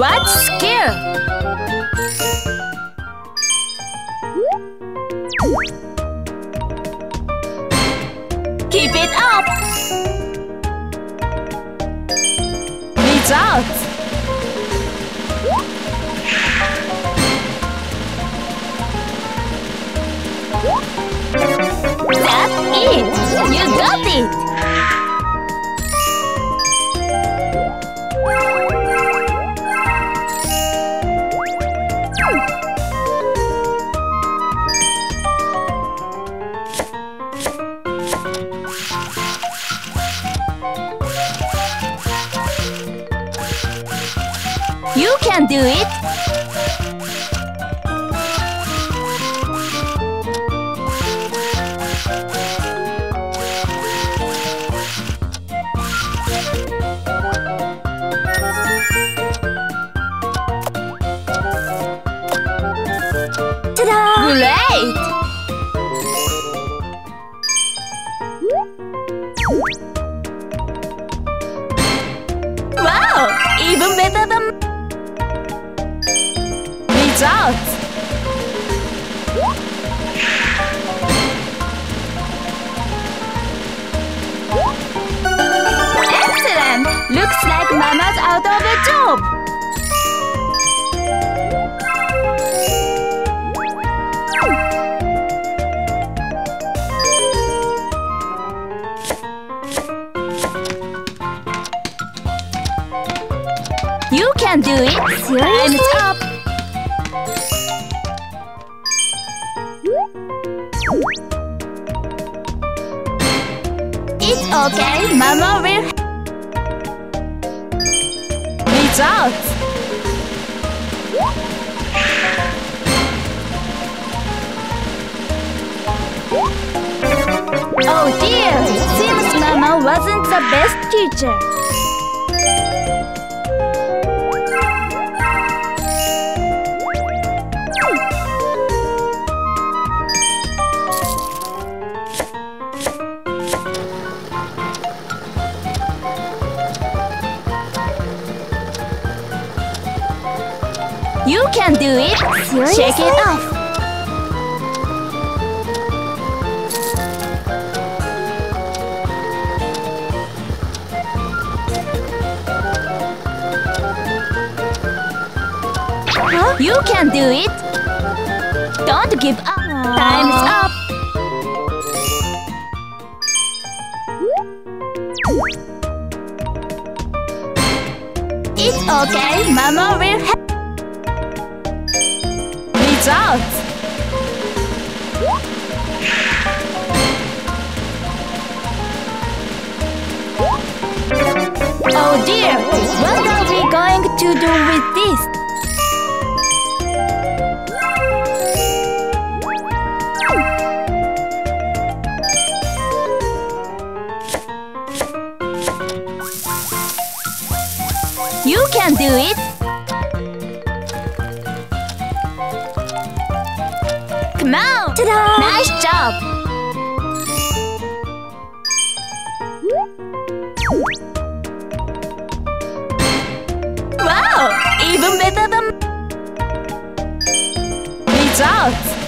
What skill? Keep it up! Results! That's it! You got it! You can do it! Ta-da! Great! Results. Excellent! Looks like Mama's out of a job. You can do it. Time's up. It's okay, Mama will. Results. Oh dear! Seems Mama wasn't the best teacher. You can do it. Shake it off. You can do it. Don't give up. Time's up. It's okay. Mama will help. Results. Oh dear! What are we going to do with this? You can do it! Ta-da! Nice job! Wow! Even better than... Results!